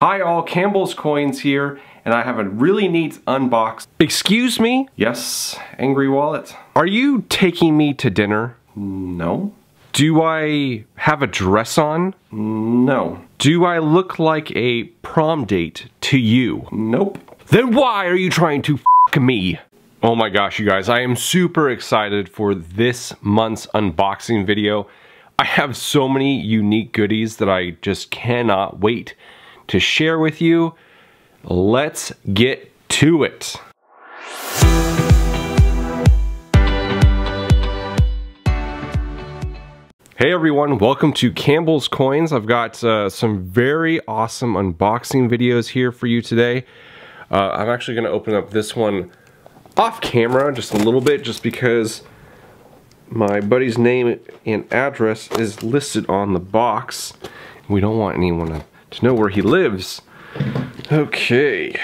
Hi all, Campbell's Coins here, and I have a really neat unbox. Excuse me? Yes, Angry Wallet? Are you taking me to dinner? No. Do I have a dress on? No. Do I look like a prom date to you? Nope. Then why are you trying to f me? Oh my gosh, you guys, I am super excited for this month's unboxing video. I have so many unique goodies that I just cannot wait to share with you. Let's get to it. Hey everyone, welcome to Campbell's Coins. I've got uh, some very awesome unboxing videos here for you today. Uh, I'm actually going to open up this one off camera just a little bit just because my buddy's name and address is listed on the box. We don't want anyone to to know where he lives. Okay.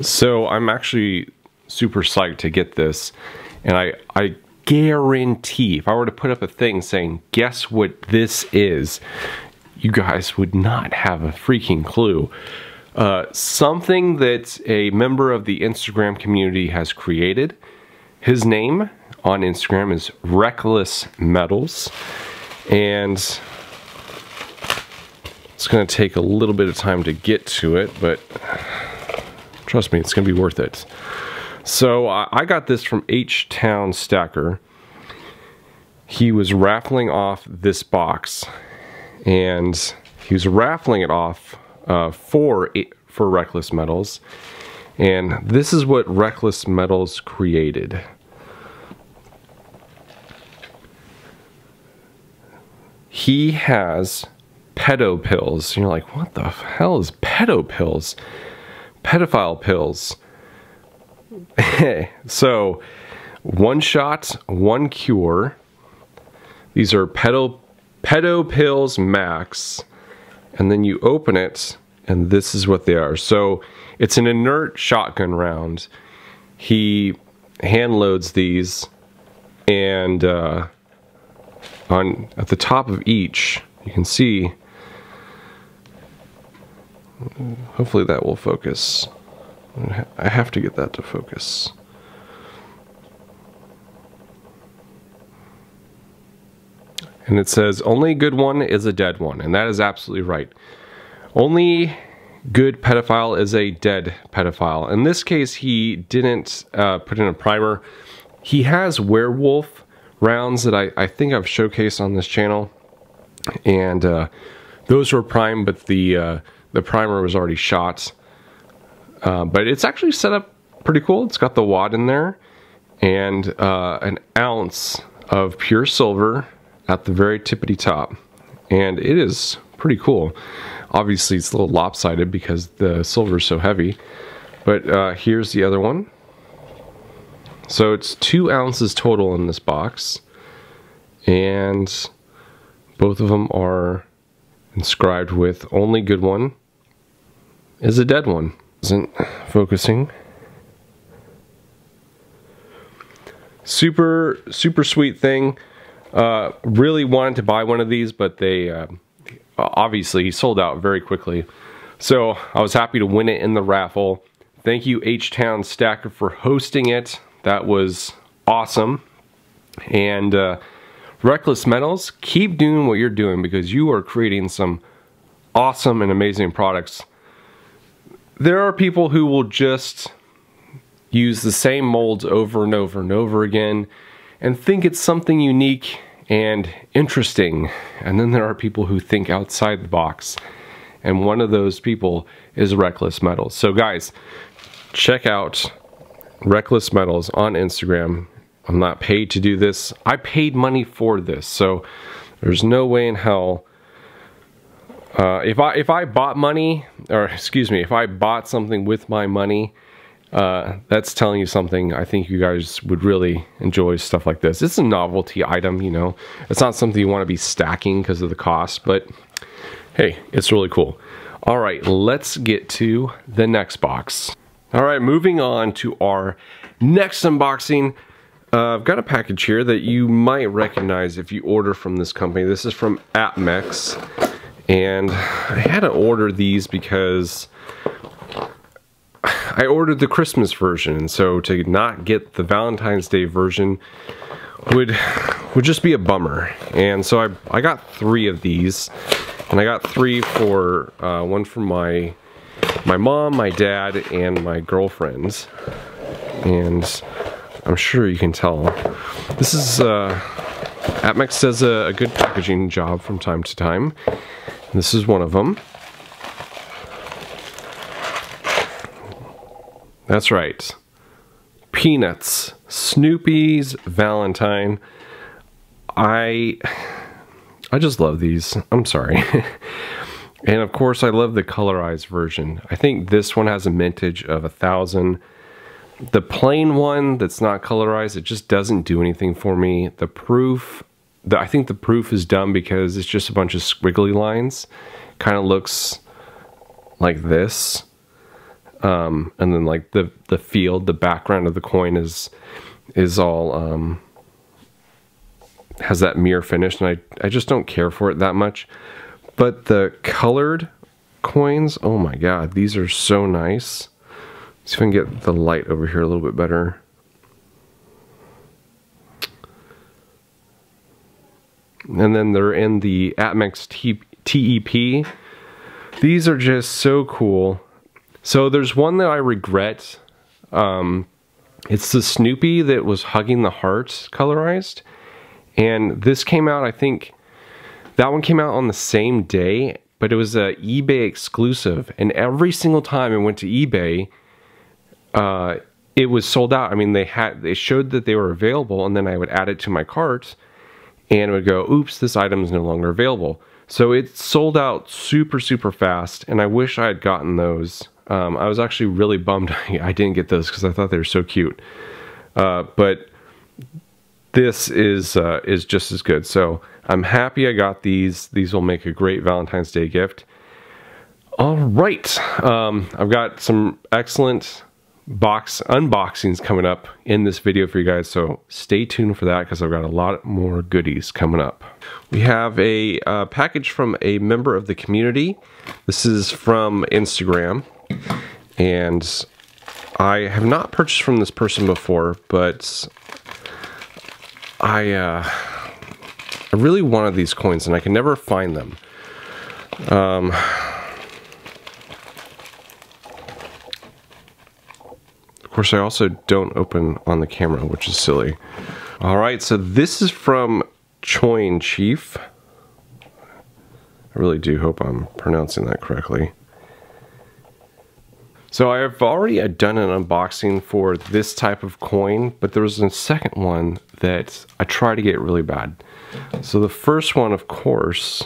So I'm actually super psyched to get this and I, I guarantee if I were to put up a thing saying guess what this is you guys would not have a freaking clue uh, something that a member of the Instagram community has created. His name on Instagram is Reckless Metals. And it's going to take a little bit of time to get to it, but trust me, it's going to be worth it. So I got this from H-Town Stacker. He was raffling off this box and he was raffling it off uh, for for Reckless Metals. And this is what Reckless Metals created. He has pedo pills. You're like, what the hell is pedo pills? Pedophile pills. Hey, so, one shot, one cure. These are pedo, pedo pills max and then you open it and this is what they are. So it's an inert shotgun round. He hand loads these and uh, on at the top of each you can see hopefully that will focus. I have to get that to focus. And it says, only good one is a dead one. And that is absolutely right. Only good pedophile is a dead pedophile. In this case, he didn't uh, put in a primer. He has werewolf rounds that I, I think I've showcased on this channel. And uh, those were primed, but the, uh, the primer was already shot. Uh, but it's actually set up pretty cool. It's got the wad in there and uh, an ounce of pure silver at the very tippity top. And it is pretty cool. Obviously it's a little lopsided because the silver is so heavy. But uh, here's the other one. So it's two ounces total in this box. And both of them are inscribed with only good one is a dead one. Isn't focusing. Super, super sweet thing. Uh, really wanted to buy one of these, but they uh, obviously sold out very quickly. So I was happy to win it in the raffle. Thank you H-Town Stacker for hosting it. That was awesome. And uh, Reckless Metals, keep doing what you're doing because you are creating some awesome and amazing products. There are people who will just use the same molds over and over and over again and think it's something unique and interesting. And then there are people who think outside the box. And one of those people is Reckless Metals. So guys, check out Reckless Metals on Instagram. I'm not paid to do this. I paid money for this. So there's no way in hell uh, if I if I bought money, or excuse me, if I bought something with my money, uh, that's telling you something. I think you guys would really enjoy stuff like this. It's a novelty item, you know. It's not something you want to be stacking because of the cost, but hey, it's really cool. All right, let's get to the next box. All right, moving on to our next unboxing. Uh, I've got a package here that you might recognize if you order from this company. This is from APMEX. And I had to order these because I ordered the Christmas version. So to not get the Valentine's Day version would would just be a bummer. And so I, I got three of these. And I got three for, uh, one for my my mom, my dad, and my girlfriends. And I'm sure you can tell. This is, uh, APMEX does a, a good packaging job from time to time. This is one of them. That's right. Peanuts. Snoopy's Valentine. I I just love these. I'm sorry. and of course I love the colorized version. I think this one has a mintage of a thousand. The plain one that's not colorized, it just doesn't do anything for me. The proof, the, I think the proof is dumb because it's just a bunch of squiggly lines. Kind of looks like this. Um, and then like the, the field, the background of the coin is, is all, um, has that mirror finish and I, I just don't care for it that much. But the colored coins, oh my god, these are so nice. See if I can get the light over here a little bit better. And then they're in the APMEX TEP. These are just so cool. So there's one that I regret. Um, it's the Snoopy that was hugging the heart colorized. And this came out, I think, that one came out on the same day, but it was a eBay exclusive. And every single time I went to eBay, uh, it was sold out. I mean, they had they showed that they were available, and then I would add it to my cart, and it would go, "Oops, this item is no longer available." So it sold out super super fast, and I wish I had gotten those. Um, I was actually really bummed I didn't get those because I thought they were so cute. Uh, but this is uh, is just as good. So I'm happy I got these. These will make a great Valentine's Day gift. All right, um, I've got some excellent box unboxings coming up in this video for you guys so stay tuned for that because I've got a lot more goodies coming up. We have a uh, package from a member of the community. This is from Instagram and I have not purchased from this person before but I uh, I really wanted these coins and I can never find them. Um, of course, I also don't open on the camera, which is silly. All right, so this is from Choin Chief. I really do hope I'm pronouncing that correctly. So I've already done an unboxing for this type of coin, but there was a second one that I tried to get really bad. So the first one, of course,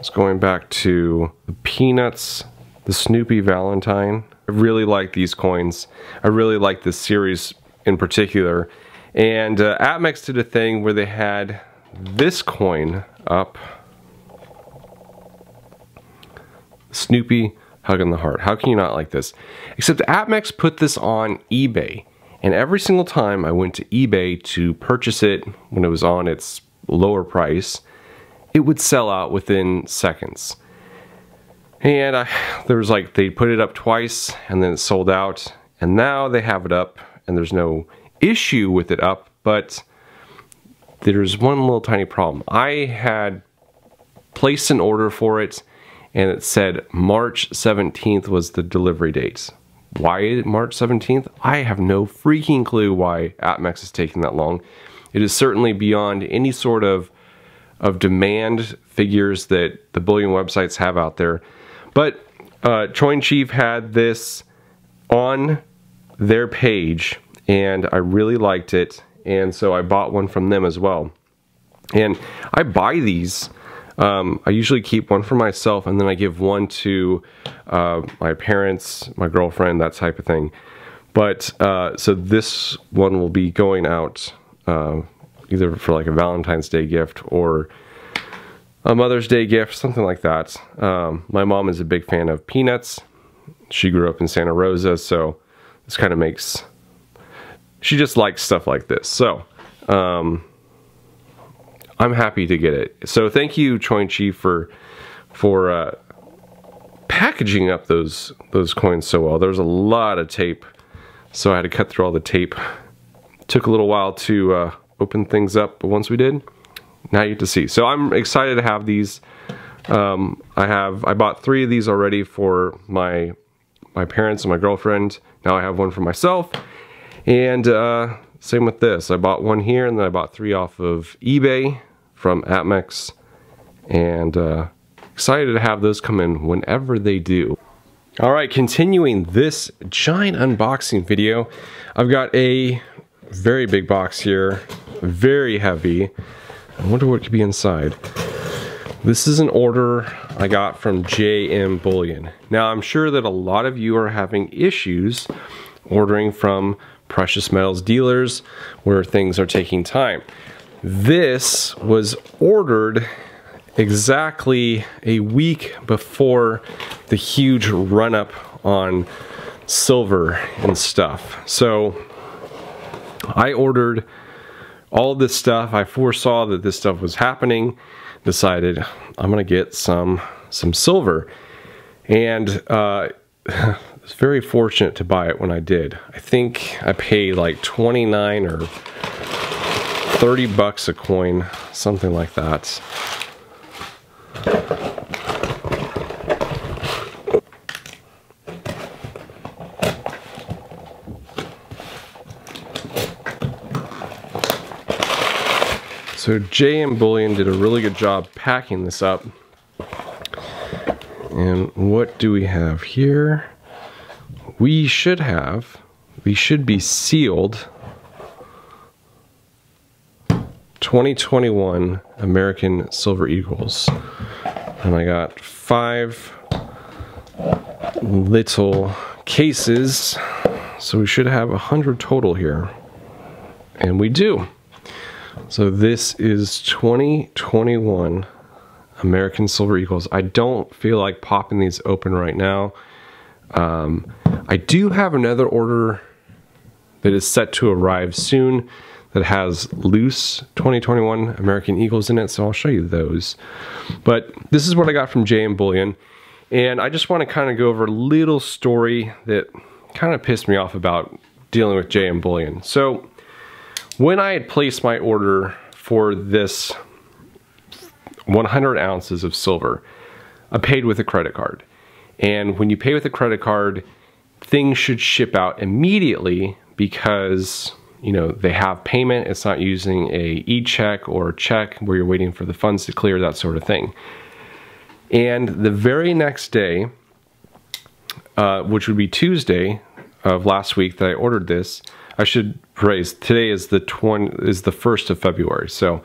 is going back to the Peanuts, the Snoopy Valentine. I really like these coins. I really like this series in particular. And uh, APMEX did a thing where they had this coin up. Snoopy hugging the heart. How can you not like this? Except APMEX put this on eBay. And every single time I went to eBay to purchase it when it was on its lower price, it would sell out within seconds. And I, there was like, they put it up twice and then it sold out. And now they have it up and there's no issue with it up, but there's one little tiny problem. I had placed an order for it and it said March 17th was the delivery date. Why March 17th? I have no freaking clue why APMEX is taking that long. It is certainly beyond any sort of of demand figures that the bullion websites have out there. But uh, Choin Chief had this on their page and I really liked it and so I bought one from them as well. And I buy these. Um, I usually keep one for myself and then I give one to uh, my parents, my girlfriend, that type of thing. But uh, so this one will be going out uh, either for like a Valentine's Day gift or a Mother's Day gift, something like that. Um, my mom is a big fan of peanuts. She grew up in Santa Rosa, so this kind of makes, she just likes stuff like this. So, um, I'm happy to get it. So thank you, Choinchi, for, for, uh, packaging up those, those coins so well. There's a lot of tape, so I had to cut through all the tape. Took a little while to, uh, open things up, but once we did, now you get to see. So I'm excited to have these. Um, I have, I bought three of these already for my, my parents and my girlfriend. Now I have one for myself. And uh, same with this. I bought one here and then I bought three off of eBay from APMEX. And uh, excited to have those come in whenever they do. All right, continuing this giant unboxing video, I've got a very big box here, very heavy. I wonder what could be inside. This is an order I got from JM Bullion. Now I'm sure that a lot of you are having issues ordering from precious metals dealers where things are taking time. This was ordered exactly a week before the huge run up on silver and stuff. So I ordered all this stuff. I foresaw that this stuff was happening. Decided I'm gonna get some some silver, and uh, was very fortunate to buy it when I did. I think I paid like 29 or 30 bucks a coin, something like that. So JM Bullion did a really good job packing this up. And what do we have here? We should have, we should be sealed 2021 American Silver Eagles. And I got five little cases. So we should have a hundred total here. And we do. So this is 2021 American Silver Eagles. I don't feel like popping these open right now. Um, I do have another order that is set to arrive soon that has loose 2021 American Eagles in it, so I'll show you those. But this is what I got from JM Bullion, and I just want to kind of go over a little story that kind of pissed me off about dealing with JM Bullion. So when I had placed my order for this 100 ounces of silver, I paid with a credit card. And when you pay with a credit card, things should ship out immediately because you know they have payment. It's not using a e-check or a check where you're waiting for the funds to clear, that sort of thing. And the very next day, uh, which would be Tuesday of last week that I ordered this, I should praise. Today is the 20, is the 1st of February. So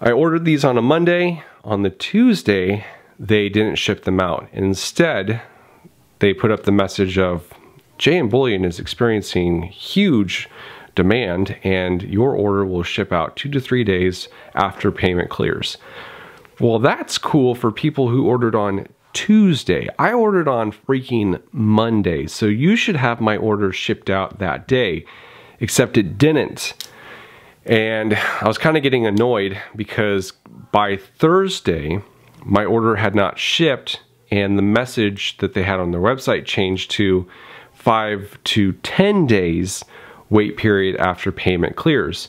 I ordered these on a Monday. On the Tuesday, they didn't ship them out. Instead, they put up the message of JM Bullion is experiencing huge demand and your order will ship out two to three days after payment clears. Well, that's cool for people who ordered on Tuesday. I ordered on freaking Monday, so you should have my order shipped out that day, except it didn't. And I was kind of getting annoyed because by Thursday, my order had not shipped and the message that they had on their website changed to five to 10 days wait period after payment clears.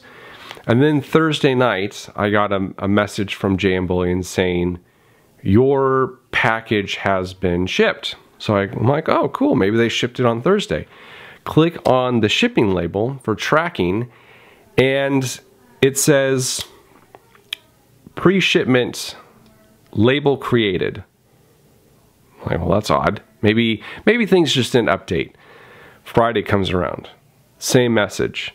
And then Thursday night, I got a, a message from JM Bullion saying, your package has been shipped. So I'm like, oh, cool. Maybe they shipped it on Thursday. Click on the shipping label for tracking, and it says pre shipment label created. I'm like, well, that's odd. Maybe, maybe things just didn't update. Friday comes around, same message.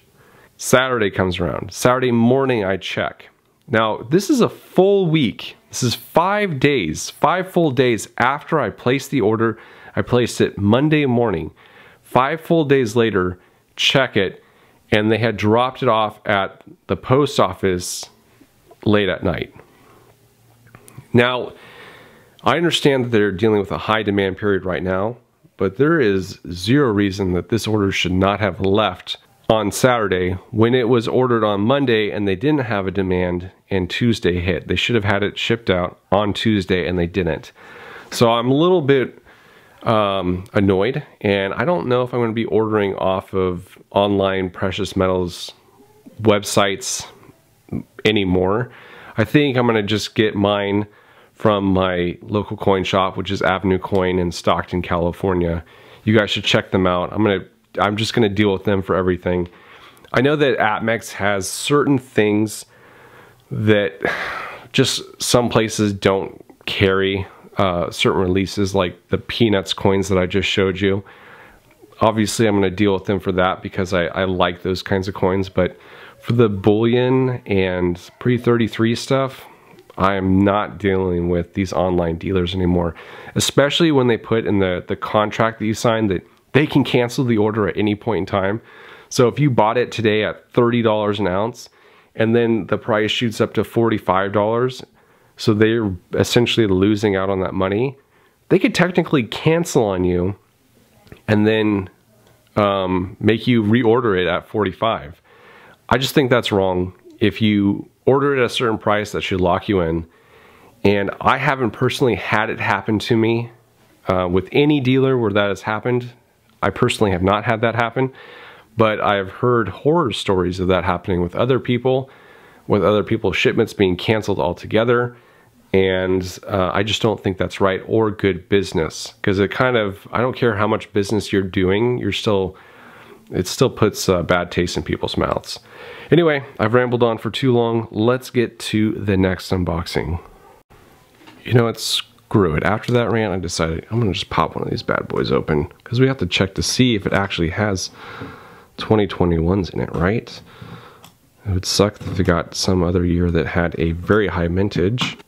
Saturday comes around. Saturday morning, I check. Now, this is a full week this is five days, five full days after I placed the order. I placed it Monday morning. Five full days later, check it, and they had dropped it off at the post office late at night. Now, I understand that they're dealing with a high demand period right now, but there is zero reason that this order should not have left on Saturday when it was ordered on Monday and they didn't have a demand and Tuesday hit. They should have had it shipped out on Tuesday and they didn't. So I'm a little bit um, annoyed and I don't know if I'm going to be ordering off of online precious metals websites anymore. I think I'm going to just get mine from my local coin shop, which is Avenue Coin in Stockton, California. You guys should check them out. I'm to I'm just to deal with them for everything. I know that APMEX has certain things that just some places don't carry uh, certain releases like the Peanuts coins that I just showed you. Obviously, I'm to deal with them for that because I, I like those kinds of coins, but for the bullion and pre-33 stuff, I am not dealing with these online dealers anymore, especially when they put in the, the contract that you signed that they can cancel the order at any point in time. So if you bought it today at $30 an ounce and then the price shoots up to $45, so they're essentially losing out on that money, they could technically cancel on you and then um, make you reorder it at 45. I just think that's wrong. If you order it at a certain price, that should lock you in. And I haven't personally had it happen to me uh, with any dealer where that has happened. I personally have not had that happen, but I've heard horror stories of that happening with other people, with other people's shipments being canceled altogether. And uh, I just don't think that's right or good business because it kind of, I don't care how much business you're doing, you're still, it still puts uh, bad taste in people's mouths. Anyway, I've rambled on for too long. Let's get to the next unboxing. You know, it's screw it. After that rant, I decided I'm gonna just pop one of these bad boys open because we have to check to see if it actually has 2021s in it, right? It would suck if they got some other year that had a very high mintage.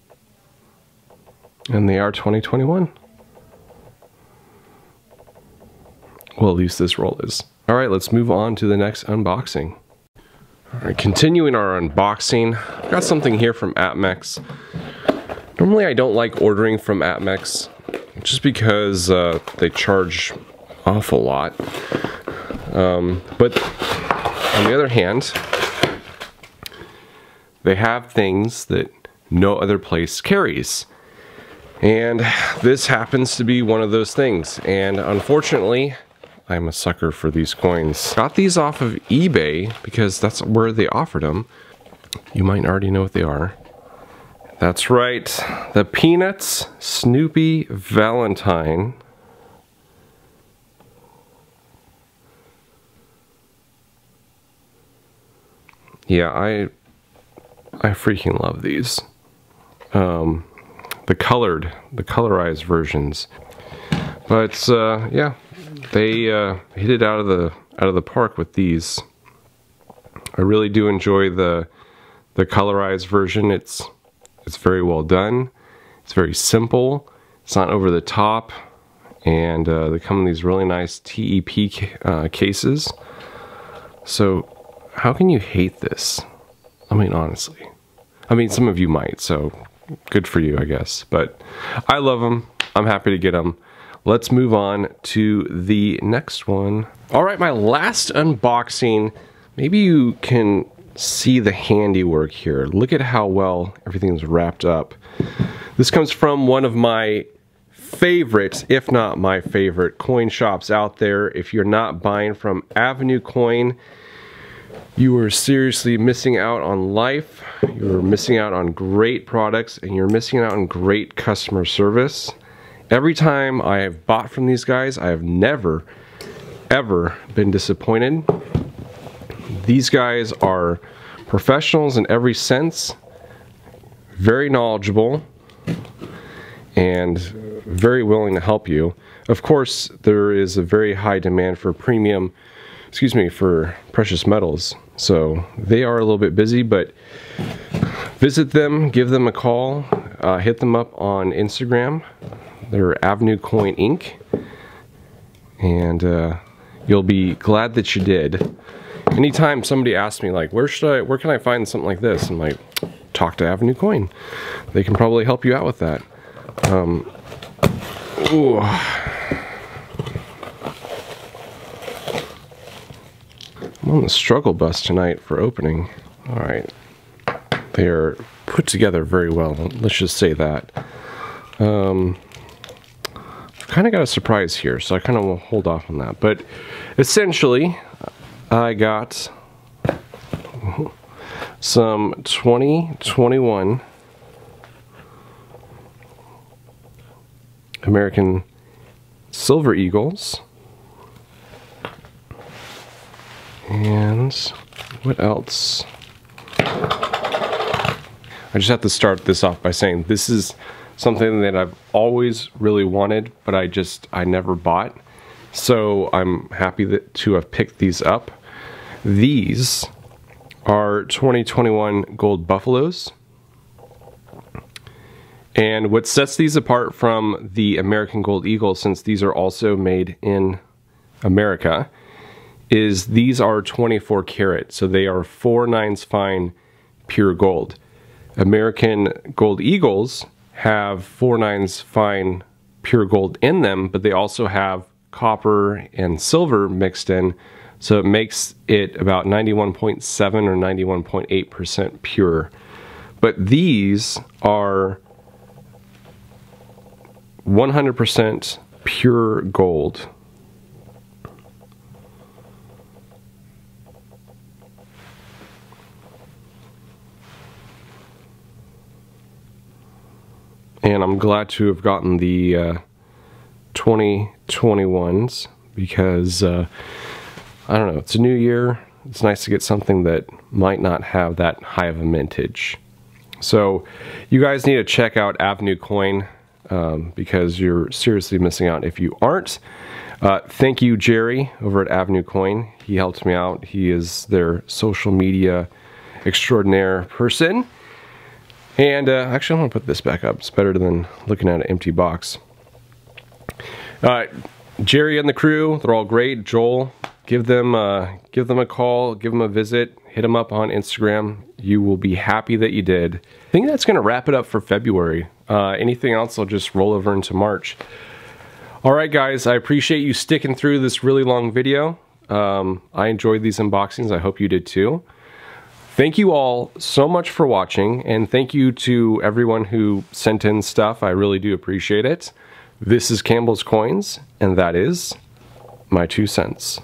And they are 2021. Well, at least this roll is. All right, let's move on to the next unboxing. All right, continuing our unboxing, I've got something here from APMEX. Normally I don't like ordering from APMEX just because uh, they charge awful lot. Um, but on the other hand, they have things that no other place carries. And this happens to be one of those things. And unfortunately, I'm a sucker for these coins. Got these off of eBay because that's where they offered them. You might already know what they are. That's right, the Peanuts Snoopy Valentine. Yeah, I I freaking love these. Um, the colored, the colorized versions. But uh, yeah, they uh, hit it out of the out of the park with these. I really do enjoy the the colorized version. It's it's very well done. It's very simple. It's not over the top. And uh, they come in these really nice TEP uh, cases. So how can you hate this? I mean, honestly. I mean, some of you might, so good for you, I guess. But I love them. I'm happy to get them. Let's move on to the next one. All right, my last unboxing. Maybe you can see the handiwork here. Look at how well everything's wrapped up. This comes from one of my favorite, if not my favorite, coin shops out there. If you're not buying from Avenue Coin, you are seriously missing out on life. You're missing out on great products and you're missing out on great customer service. Every time I have bought from these guys, I have never, ever been disappointed. These guys are professionals in every sense, very knowledgeable, and very willing to help you. Of course, there is a very high demand for premium, excuse me, for precious metals. So they are a little bit busy, but visit them, give them a call, uh, hit them up on Instagram. They're Avenue Coin Inc. And uh, you'll be glad that you did. Anytime somebody asks me like, where should I, where can I find something like this? I'm like, talk to Avenue Coin. They can probably help you out with that. Um, ooh. I'm on the struggle bus tonight for opening. All right. They are put together very well. Let's just say that. Um, kind of got a surprise here, so I kind of will hold off on that. But essentially, I got some 2021 American Silver Eagles. And what else? I just have to start this off by saying this is something that I've always really wanted, but I just, I never bought. So I'm happy that, to have picked these up. These are 2021 Gold Buffaloes. And what sets these apart from the American Gold Eagle, since these are also made in America, is these are 24 karat. So they are four nines fine pure gold. American Gold Eagles have four nines fine pure gold in them, but they also have copper and silver mixed in. So it makes it about 91.7 or 91.8% pure. But these are 100% pure gold. And I'm glad to have gotten the uh, 2021s because uh, I don't know, it's a new year. It's nice to get something that might not have that high of a mintage. So you guys need to check out Avenue Coin um, because you're seriously missing out if you aren't. Uh, thank you, Jerry, over at Avenue Coin. He helped me out. He is their social media extraordinaire person. And uh, actually, I'm going to put this back up. It's better than looking at an empty box. Jerry and the crew, they're all great. Joel, give them, uh, give them a call, give them a visit, hit them up on Instagram. You will be happy that you did. I think that's going to wrap it up for February. Uh, anything else I'll just roll over into March. All right, guys, I appreciate you sticking through this really long video. Um, I enjoyed these unboxings. I hope you did too. Thank you all so much for watching, and thank you to everyone who sent in stuff. I really do appreciate it. This is Campbell's Coins, and that is my two cents.